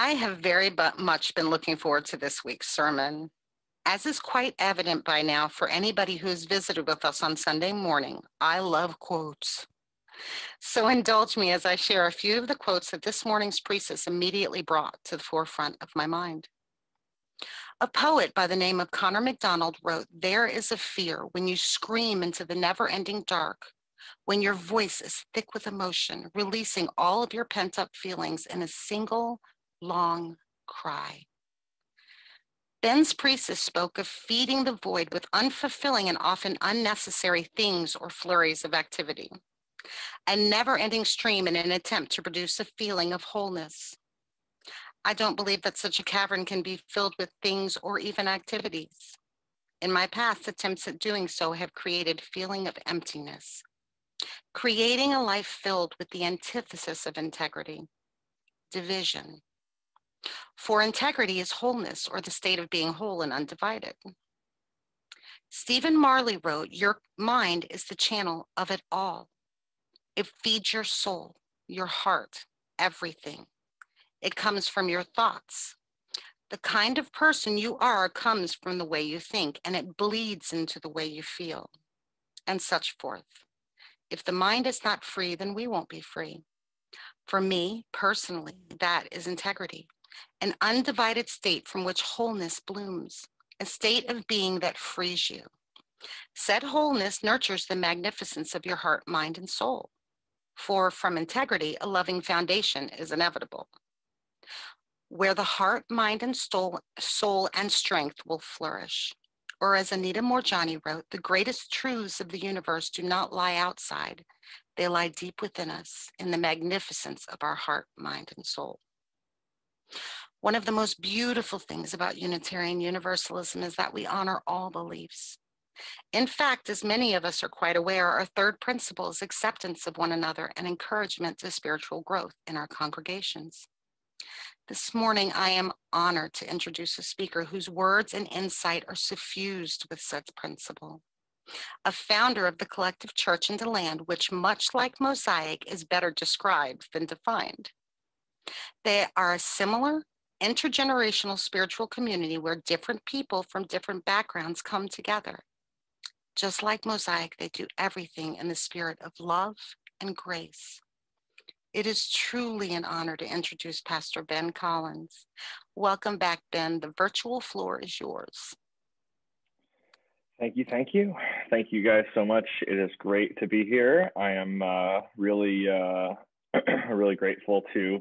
I have very much been looking forward to this week's sermon. As is quite evident by now for anybody who has visited with us on Sunday morning, I love quotes. So indulge me as I share a few of the quotes that this morning's priestess immediately brought to the forefront of my mind. A poet by the name of Connor MacDonald wrote, There is a fear when you scream into the never ending dark, when your voice is thick with emotion, releasing all of your pent up feelings in a single long cry. Ben's priestess spoke of feeding the void with unfulfilling and often unnecessary things or flurries of activity, a never ending stream in an attempt to produce a feeling of wholeness. I don't believe that such a cavern can be filled with things or even activities. In my past, attempts at doing so have created feeling of emptiness, creating a life filled with the antithesis of integrity, division, for integrity is wholeness or the state of being whole and undivided. Stephen Marley wrote, Your mind is the channel of it all. It feeds your soul, your heart, everything. It comes from your thoughts. The kind of person you are comes from the way you think, and it bleeds into the way you feel, and such forth. If the mind is not free, then we won't be free. For me personally, that is integrity an undivided state from which wholeness blooms, a state of being that frees you. Said wholeness nurtures the magnificence of your heart, mind, and soul. For from integrity, a loving foundation is inevitable. Where the heart, mind, and soul, soul and strength will flourish. Or as Anita Moorjani wrote, the greatest truths of the universe do not lie outside. They lie deep within us in the magnificence of our heart, mind, and soul. One of the most beautiful things about Unitarian Universalism is that we honor all beliefs. In fact, as many of us are quite aware, our third principle is acceptance of one another and encouragement to spiritual growth in our congregations. This morning, I am honored to introduce a speaker whose words and insight are suffused with such principle. A founder of the collective church in DeLand, which, much like Mosaic, is better described than defined. They are a similar intergenerational spiritual community where different people from different backgrounds come together. Just like Mosaic, they do everything in the spirit of love and grace. It is truly an honor to introduce Pastor Ben Collins. Welcome back, Ben. The virtual floor is yours. Thank you, thank you. Thank you guys so much. It is great to be here. I am uh, really, uh, really grateful to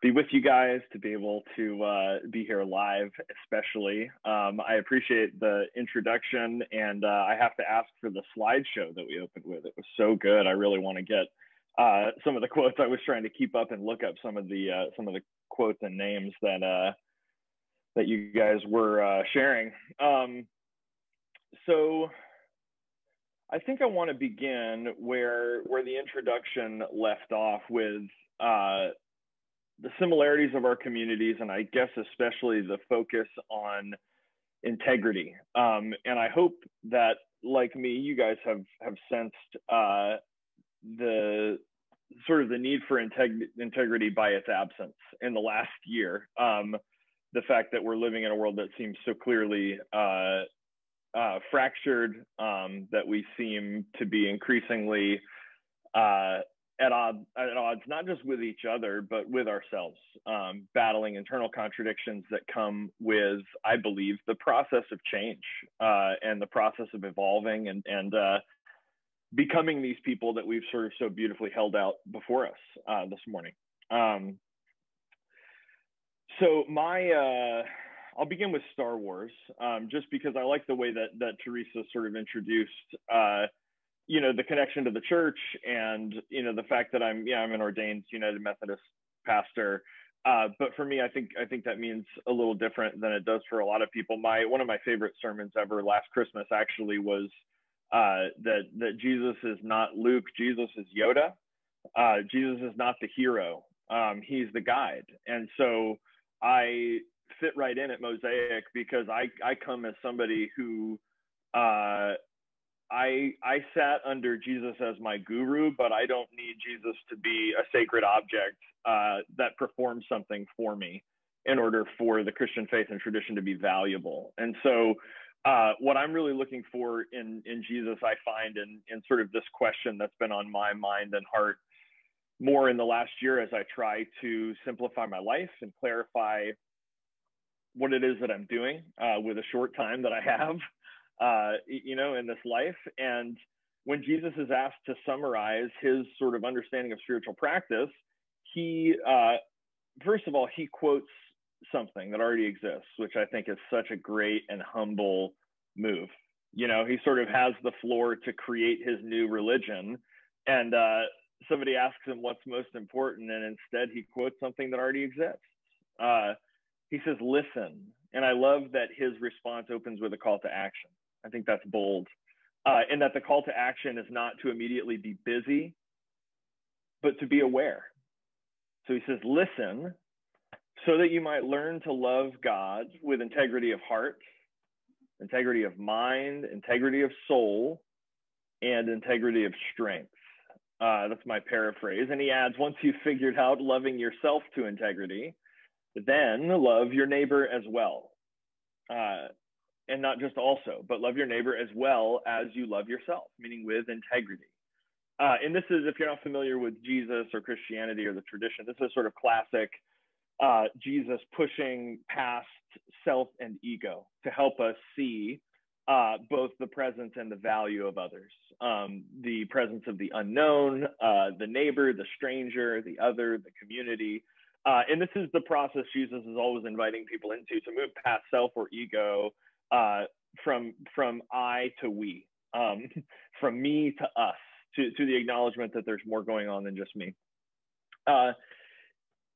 be with you guys, to be able to uh, be here live, especially. Um, I appreciate the introduction, and uh, I have to ask for the slideshow that we opened with. It was so good. I really want to get uh, some of the quotes. I was trying to keep up and look up some of the uh, some of the quotes and names that uh, that you guys were uh, sharing. Um, so. I think I want to begin where where the introduction left off with uh, the similarities of our communities, and I guess especially the focus on integrity. Um, and I hope that, like me, you guys have have sensed uh, the sort of the need for integ- integrity by its absence in the last year. Um, the fact that we're living in a world that seems so clearly uh, uh, fractured, um, that we seem to be increasingly uh, at odds, at odds not just with each other, but with ourselves, um, battling internal contradictions that come with, I believe, the process of change uh, and the process of evolving and, and uh, becoming these people that we've sort of so beautifully held out before us uh, this morning. Um, so my, uh, I'll begin with Star Wars, um, just because I like the way that that Teresa sort of introduced uh, you know the connection to the church and you know the fact that i'm yeah i'm an ordained united methodist pastor. Uh, but for me i think i think that means a little different than it does for a lot of people. My one of my favorite sermons ever last christmas actually was uh, that that jesus is not luke jesus is yoda. Uh, jesus is not the hero. Um, he's the guide. And so i fit right in at mosaic because i i come as somebody who uh, I I sat under Jesus as my guru, but I don't need Jesus to be a sacred object uh, that performs something for me. in order for the Christian faith and tradition to be valuable. And so, uh, what I'm really looking for in in Jesus, I find in in sort of this question that's been on my mind and heart more in the last year as I try to simplify my life and clarify what it is that I'm doing uh, with a short time that I have, uh, you know, in this life. And when Jesus is asked to summarize his sort of understanding of spiritual practice, he, uh, first of all, he quotes something that already exists, which I think is such a great and humble move. You know, he sort of has the floor to create his new religion. And uh, somebody asks him what's most important, and instead he quotes something that already exists. Uh, he says, listen. And I love that his response opens with a call to action. I think that's bold. Uh, and that the call to action is not to immediately be busy, but to be aware. So he says, listen, so that you might learn to love God with integrity of heart, integrity of mind, integrity of soul, and integrity of strength. Uh, that's my paraphrase. And he adds, once you've figured out loving yourself to integrity, then love your neighbor as well. Uh, and not just also, but love your neighbor as well as you love yourself, meaning with integrity. Uh, and this is, if you're not familiar with Jesus or Christianity or the tradition, this is sort of classic uh, Jesus pushing past self and ego to help us see uh, both the presence and the value of others, um, the presence of the unknown, uh, the neighbor, the stranger, the other, the community, uh, and this is the process Jesus is always inviting people into to move past self or ego uh, from from I to we, um, from me to us, to, to the acknowledgement that there's more going on than just me. Uh,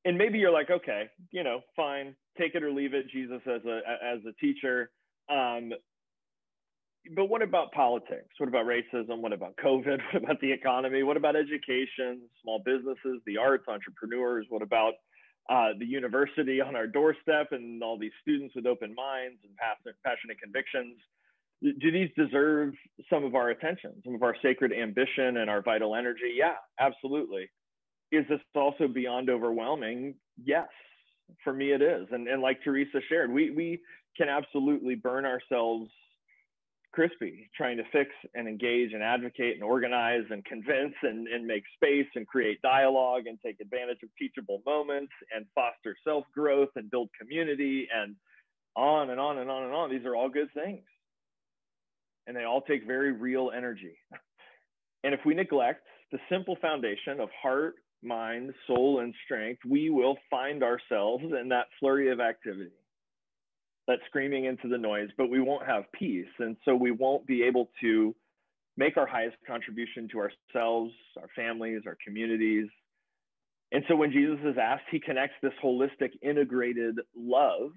and maybe you're like, okay, you know, fine, take it or leave it, Jesus as a as a teacher. Um, but what about politics? What about racism? What about COVID? What about the economy? What about education, small businesses, the arts, entrepreneurs? What about uh, the university on our doorstep and all these students with open minds and passionate, convictions. Do these deserve some of our attention, some of our sacred ambition and our vital energy? Yeah, absolutely. Is this also beyond overwhelming? Yes, for me it is. And, and like Teresa shared, we, we can absolutely burn ourselves crispy trying to fix and engage and advocate and organize and convince and, and make space and create dialogue and take advantage of teachable moments and foster self growth and build community and on and on and on and on. These are all good things. And they all take very real energy. And if we neglect the simple foundation of heart, mind, soul, and strength, we will find ourselves in that flurry of activity that screaming into the noise, but we won't have peace. And so we won't be able to make our highest contribution to ourselves, our families, our communities. And so when Jesus is asked, he connects this holistic, integrated love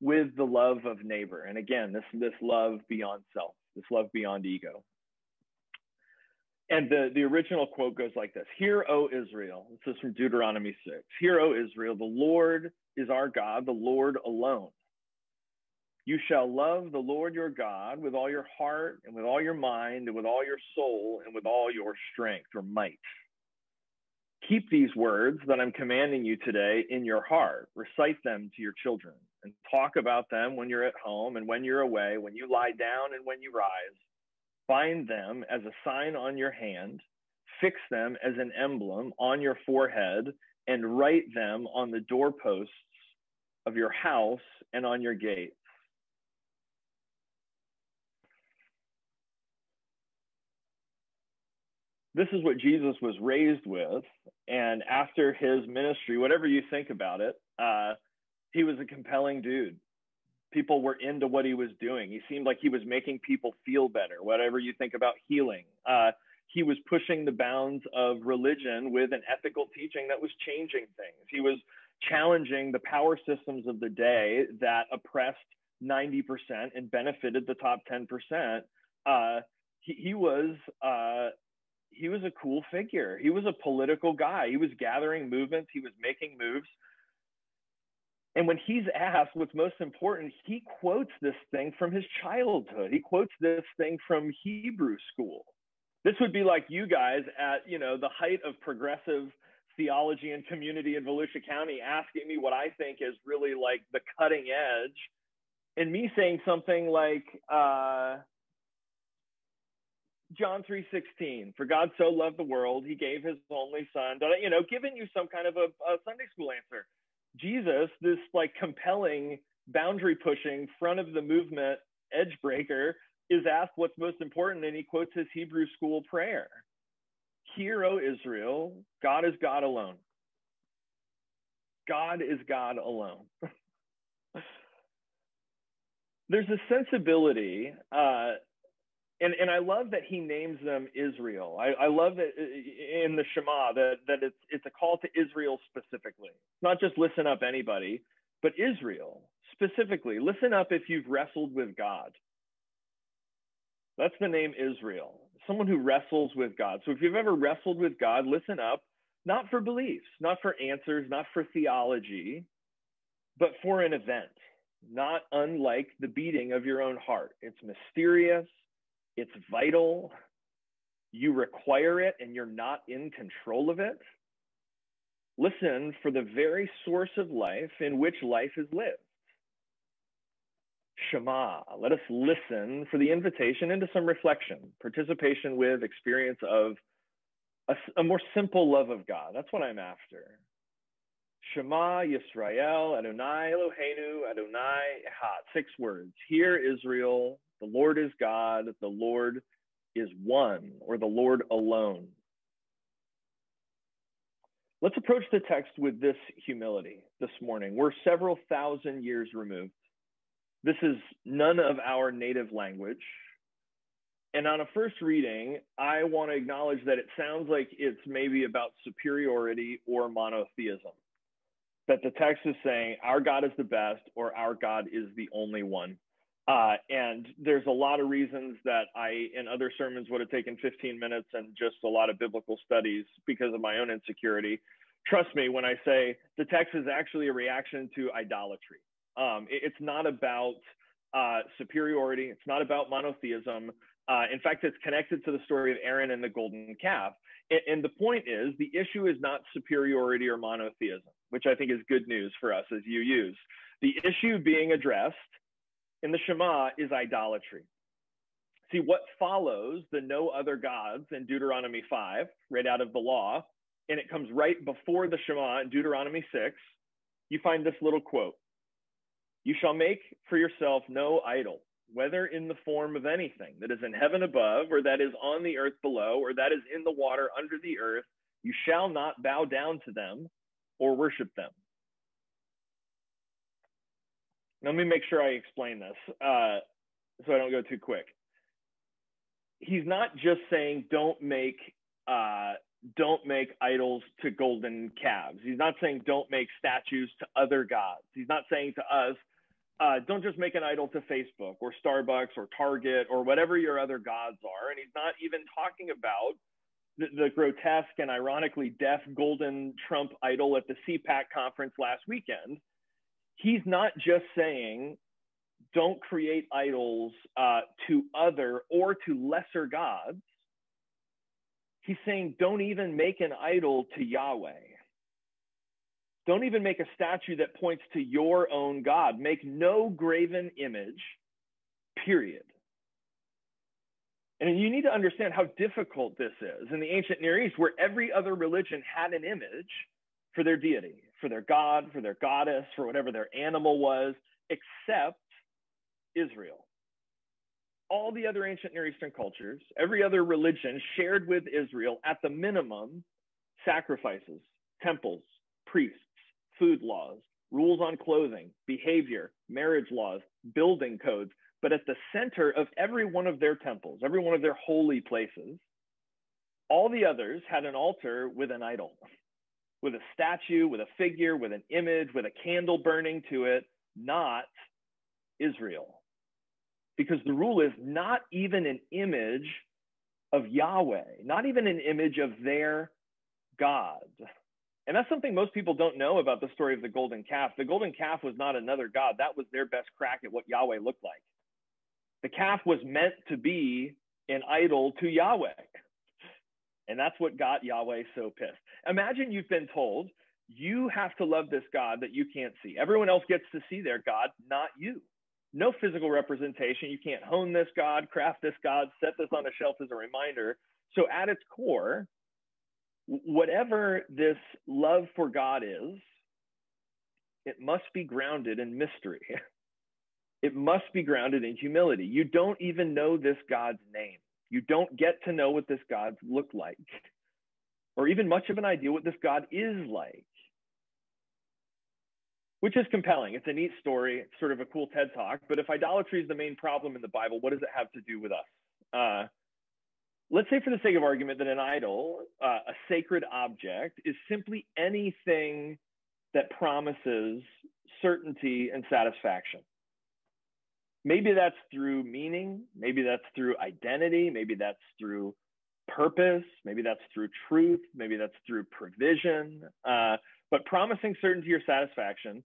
with the love of neighbor. And again, this, this love beyond self, this love beyond ego. And the, the original quote goes like this Hear, O Israel. This is from Deuteronomy 6. Hear, O Israel, the Lord is our God, the Lord alone. You shall love the Lord your God with all your heart and with all your mind and with all your soul and with all your strength or might. Keep these words that I'm commanding you today in your heart. Recite them to your children and talk about them when you're at home and when you're away, when you lie down and when you rise. Bind them as a sign on your hand, fix them as an emblem on your forehead, and write them on the doorposts of your house and on your gates. This is what Jesus was raised with. And after his ministry, whatever you think about it, uh, he was a compelling dude. People were into what he was doing. He seemed like he was making people feel better, whatever you think about healing. Uh, he was pushing the bounds of religion with an ethical teaching that was changing things. He was challenging the power systems of the day that oppressed 90% and benefited the top 10%. Uh, he, he was uh, he was a cool figure. He was a political guy. He was gathering movements, he was making moves. And when he's asked what's most important, he quotes this thing from his childhood. He quotes this thing from Hebrew school. This would be like you guys at, you know, the height of progressive theology and community in Volusia County asking me what I think is really like the cutting edge, and me saying something like uh, John three sixteen, for God so loved the world, He gave His only Son. You know, giving you some kind of a, a Sunday school answer. Jesus, this like compelling boundary pushing front of the movement edge breaker, is asked what's most important, and he quotes his Hebrew school prayer. Hear, O Israel, God is God alone. God is God alone. There's a sensibility, uh, and, and I love that he names them Israel. I, I love that uh, in the Shema that, that it's, it's a call to Israel specifically. Not just listen up anybody, but Israel specifically. Listen up if you've wrestled with God. That's the name Israel someone who wrestles with God. So if you've ever wrestled with God, listen up, not for beliefs, not for answers, not for theology, but for an event, not unlike the beating of your own heart. It's mysterious, it's vital. You require it and you're not in control of it. Listen for the very source of life in which life is lived. Shema. Let us listen for the invitation into some reflection, participation with, experience of a, a, more simple love of God. That's what I'm after. Shema Yisrael Adonai Eloheinu Adonai Echad. Six words. Hear Israel, the Lord is God, the Lord is one, or the Lord alone. Let's approach the text with this humility this morning. We're several thousand years removed this is none of our native language. And on a first reading, I want to acknowledge that it sounds like it's maybe about superiority or monotheism. That the text is saying our God is the best or our God is the only one. Uh, and there's a lot of reasons that I, in other sermons, would have taken 15 minutes and just a lot of biblical studies because of my own insecurity. Trust me when I say the text is actually a reaction to idolatry. Um, it, it's not about uh, superiority. It's not about monotheism. Uh, in fact, it's connected to the story of Aaron and the golden calf. And, and, the point is, the issue is not superiority or monotheism, which I think is good news for us as UUs. The issue being addressed in the Shema is idolatry. See, what follows the no other gods in Deuteronomy 5, right out of the law, and it comes right before the Shema in Deuteronomy 6, you find this little quote you shall make for yourself no idol, whether in the form of anything that is in heaven above, or that is on the earth below, or that is in the water under the earth. You shall not bow down to them or worship them. Let me make sure I explain this uh, so I don't go too quick. He's not just saying don't make uh, don't make idols to golden calves. He's not saying don't make statues to other gods. He's not saying to us uh, don't just make an idol to Facebook or Starbucks or Target or whatever your other gods are. And he's not even talking about the, the grotesque and ironically deaf golden Trump idol at the CPAC conference last weekend. He's not just saying, don't create idols uh, to other or to lesser gods. He's saying, don't even make an idol to Yahweh. Don't even make a statue that points to your own God. Make no graven image, period. And you need to understand how difficult this is in the ancient Near East, where every other religion had an image for their deity, for their god, for their goddess, for whatever their animal was, except Israel. All the other ancient Near Eastern cultures, every other religion shared with Israel, at the minimum, sacrifices, temples, priests, food laws, rules on clothing, behavior, marriage laws, building codes. But at the center of every one of their temples, every one of their holy places, all the others had an altar with an idol, with a statue, with a figure, with an image, with a candle burning to it, not Israel. Because the rule is not even an image of Yahweh, not even an image of their God. And that's something most people don't know about the story of the golden calf. The golden calf was not another god, that was their best crack at what Yahweh looked like. The calf was meant to be an idol to Yahweh. And that's what got Yahweh so pissed. imagine you've been told you have to love this God that you can't see. Everyone else gets to see their God, not you. No physical representation. You can't hone this God, craft this God, set this on a shelf as a reminder. So, at its core, whatever this love for God is, it must be grounded in mystery. It must be grounded in humility. You don't even know this God's name. You don't get to know what this God look like, or even much of an idea what this God is like, which is compelling. It's a neat story. It's sort of a cool TED talk. But if idolatry is the main problem in the Bible, what does it have to do with us? Uh, let's say, for the sake of argument, that an idol, uh, a sacred object, is simply anything that promises certainty and satisfaction. Maybe that's through meaning, maybe that's through identity, maybe that's through purpose, maybe that's through truth, maybe that's through provision. Uh, but promising certainty or satisfaction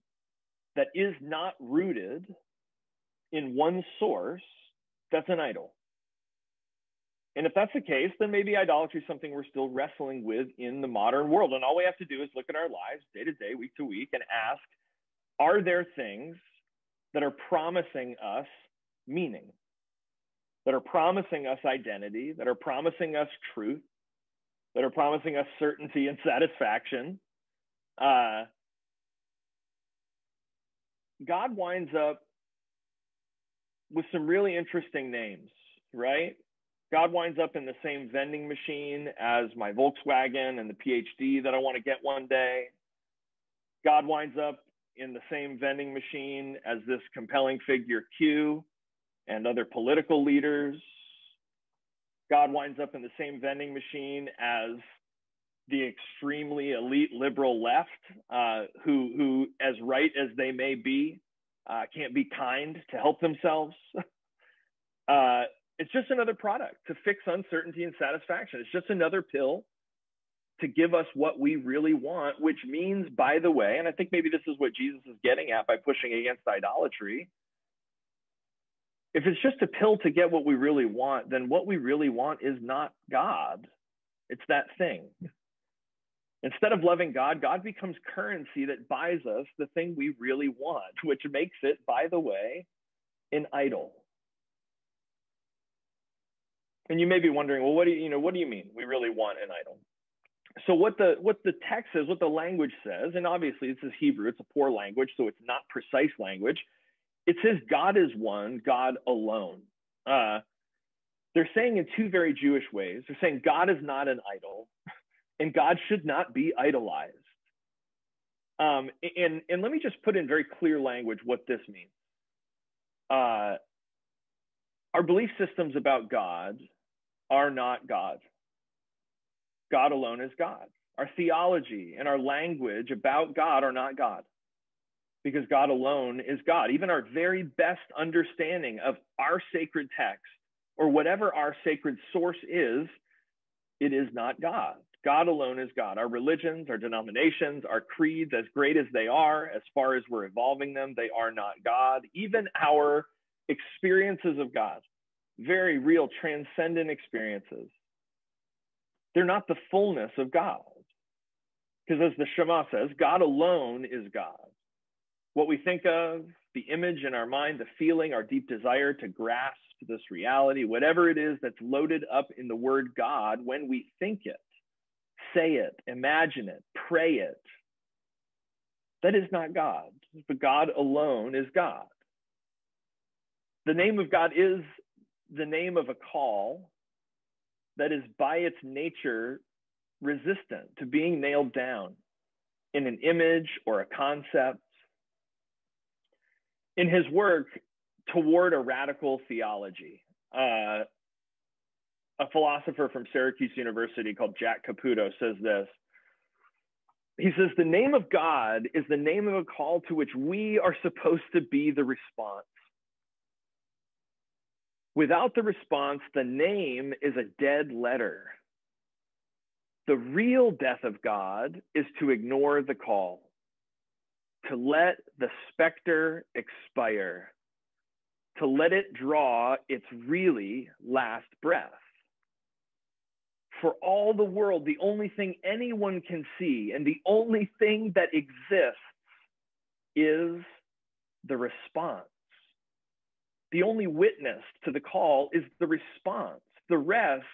that is not rooted in one source, that's an idol. And if that's the case, then maybe idolatry is something we're still wrestling with in the modern world. And all we have to do is look at our lives day to day, week to week, and ask are there things that are promising us meaning, that are promising us identity, that are promising us truth, that are promising us certainty and satisfaction. Uh, God winds up with some really interesting names, right? God winds up in the same vending machine as my Volkswagen and the PhD that I want to get one day. God winds up in the same vending machine as this compelling figure Q and other political leaders. God winds up in the same vending machine as the extremely elite liberal left, uh, who, who, as right as they may be, uh, can't be kind to help themselves. uh, it's just another product to fix uncertainty and satisfaction. It's just another pill to give us what we really want, which means, by the way, and I think maybe this is what Jesus is getting at by pushing against idolatry. If it's just a pill to get what we really want, then what we really want is not God. It's that thing. Instead of loving God, God becomes currency that buys us the thing we really want, which makes it, by the way, an idol. And you may be wondering, well, what do you, you know, what do you mean? We really want an idol so what the what the text says, what the language says, and obviously this is Hebrew, it's a poor language, so it's not precise language. It says God is one, God alone. Uh, they're saying in two very Jewish ways. They're saying God is not an idol, and God should not be idolized. Um, and and let me just put in very clear language what this means. Uh, our belief systems about God are not God. God alone is God. Our theology and our language about God are not God because God alone is God. Even our very best understanding of our sacred text or whatever our sacred source is, it is not God. God alone is God. Our religions, our denominations, our creeds, as great as they are, as far as we're evolving them, they are not God. Even our experiences of God, very real, transcendent experiences, they're not the fullness of God. Because as the Shema says, God alone is God. What we think of, the image in our mind, the feeling, our deep desire to grasp this reality, whatever it is that's loaded up in the word God, when we think it, say it, imagine it, pray it, that is not God. But God alone is God. The name of God is the name of a call that is by its nature resistant to being nailed down in an image or a concept. In his work, Toward a Radical Theology, uh, a philosopher from Syracuse University called Jack Caputo says this. He says, The name of God is the name of a call to which we are supposed to be the response. Without the response, the name is a dead letter. The real death of God is to ignore the call, to let the specter expire, to let it draw its really last breath. for all the world, the only thing anyone can see and the only thing that exists is the response. The only witness to the call is the response. The rest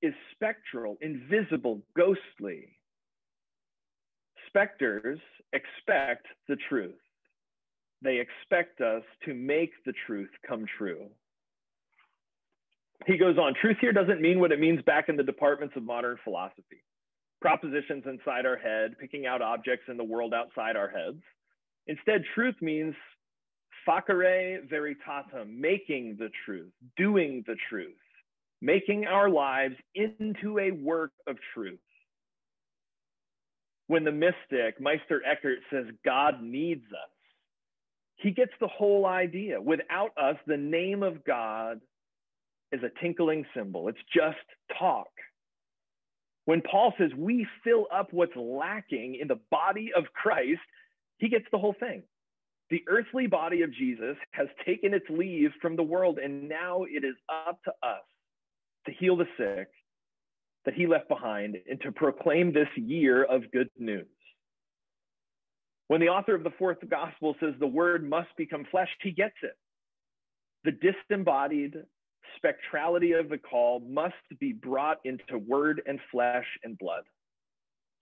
is spectral, invisible, ghostly. Specters expect the truth. They expect us to make the truth come true. He goes on, truth here doesn't mean what it means back in the departments of modern philosophy. Propositions inside our head, picking out objects in the world outside our heads. Instead, truth means facere veritatem, making the truth, doing the truth, making our lives into a work of truth. When the mystic, Meister Eckhart, says God needs us, he gets the whole idea. Without us, the name of God is a tinkling cymbal. It's just talk. When Paul says we fill up what's lacking in the body of Christ, he gets the whole thing. The earthly body of Jesus has taken its leave from the world, and now it is up to us to heal the sick that he left behind and to proclaim this year of good news. When the author of the fourth gospel says the word must become flesh, he gets it. The disembodied spectrality of the call must be brought into word and flesh and blood.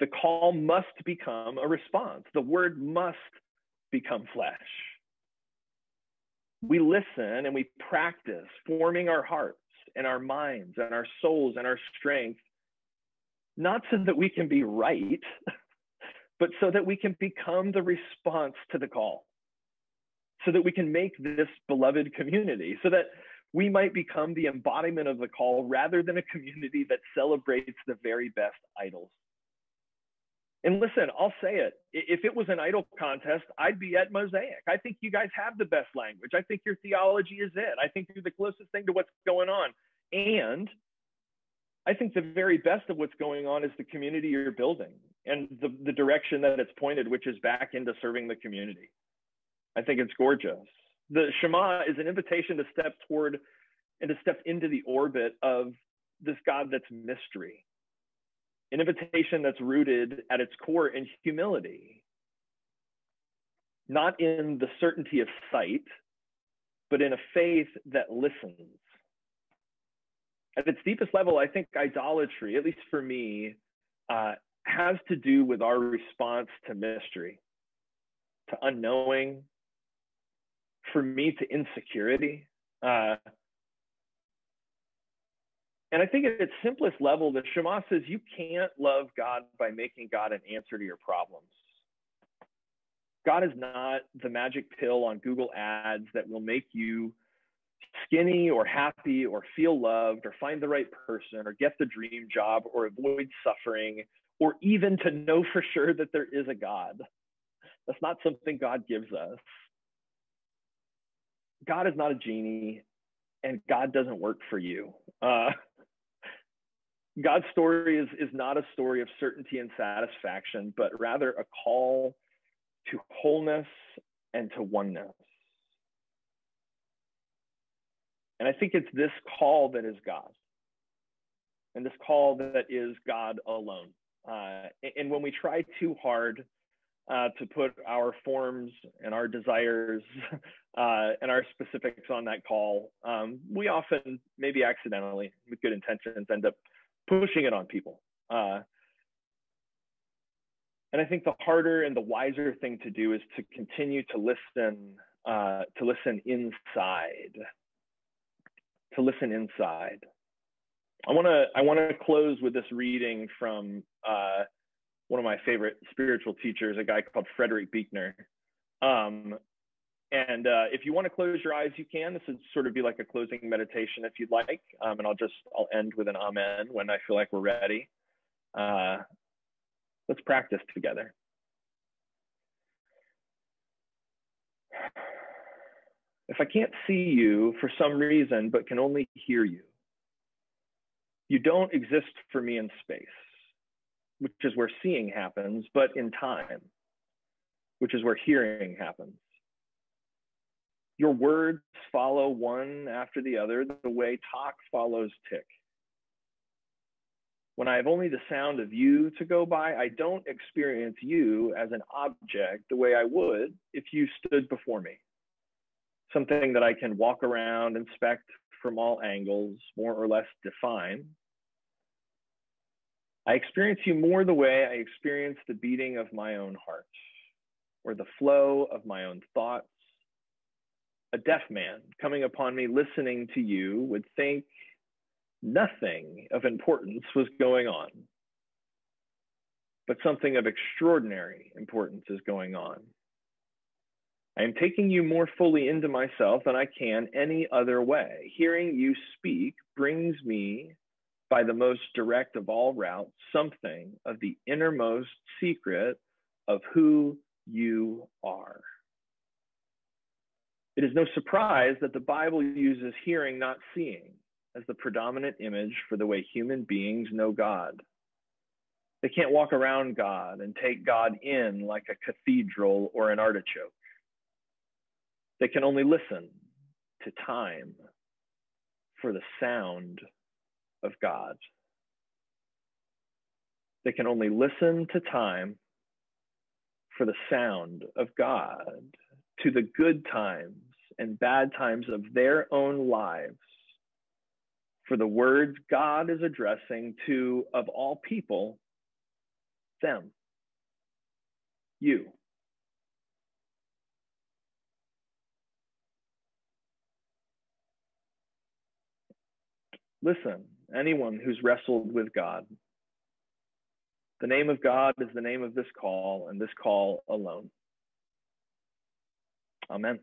The call must become a response. The word must become flesh. We listen and we practice forming our hearts and our minds and our souls and our strength, not so that we can be right, but so that we can become the response to the call, so that we can make this beloved community, so that we might become the embodiment of the call rather than a community that celebrates the very best idols. And listen, I'll say it. If it was an idol contest, I'd be at Mosaic. I think you guys have the best language. I think your theology is it. I think you're the closest thing to what's going on. And I think the very best of what's going on is the community you're building and the, the direction that it's pointed, which is back into serving the community. I think it's gorgeous. The Shema is an invitation to step toward and to step into the orbit of this God that's mystery an invitation that's rooted at its core in humility, not in the certainty of sight, but in a faith that listens. At its deepest level, I think idolatry, at least for me, uh, has to do with our response to mystery, to unknowing, for me, to insecurity. Uh, and I think at its simplest level, the Shema says you can't love God by making God an answer to your problems. God is not the magic pill on Google Ads that will make you skinny or happy or feel loved or find the right person or get the dream job or avoid suffering or even to know for sure that there is a God. That's not something God gives us. God is not a genie and God doesn't work for you. Uh, God's story is, is not a story of certainty and satisfaction, but rather a call to wholeness and to oneness. And I think it's this call that is God, and this call that is God alone. Uh, and when we try too hard uh, to put our forms and our desires uh, and our specifics on that call, um, we often, maybe accidentally, with good intentions, end up pushing it on people. Uh, and I think the harder and the wiser thing to do is to continue to listen, uh, to listen inside, to listen inside. I want to I want to close with this reading from uh, one of my favorite spiritual teachers, a guy called Frederick Buechner. Um, and uh, if you want to close your eyes, you can. This would sort of be like a closing meditation if you'd like. Um, and I'll just, I'll end with an amen when I feel like we're ready. Uh, let's practice together. If I can't see you for some reason, but can only hear you, you don't exist for me in space, which is where seeing happens, but in time, which is where hearing happens your words follow one after the other the way tock follows tick. When I have only the sound of you to go by, I don't experience you as an object the way I would if you stood before me. Something that I can walk around, inspect from all angles, more or less define. I experience you more the way I experience the beating of my own heart or the flow of my own thoughts. A deaf man coming upon me listening to you would think nothing of importance was going on, but something of extraordinary importance is going on. I am taking you more fully into myself than I can any other way. Hearing you speak brings me, by the most direct of all routes, something of the innermost secret of who you are. It is no surprise that the Bible uses hearing, not seeing, as the predominant image for the way human beings know God. They can't walk around God and take God in like a cathedral or an artichoke. They can only listen to time for the sound of God. They can only listen to time for the sound of God, to the good times and bad times of their own lives, for the words God is addressing to, of all people, them, you. Listen, anyone who's wrestled with God. The name of God is the name of this call and this call alone. Amen.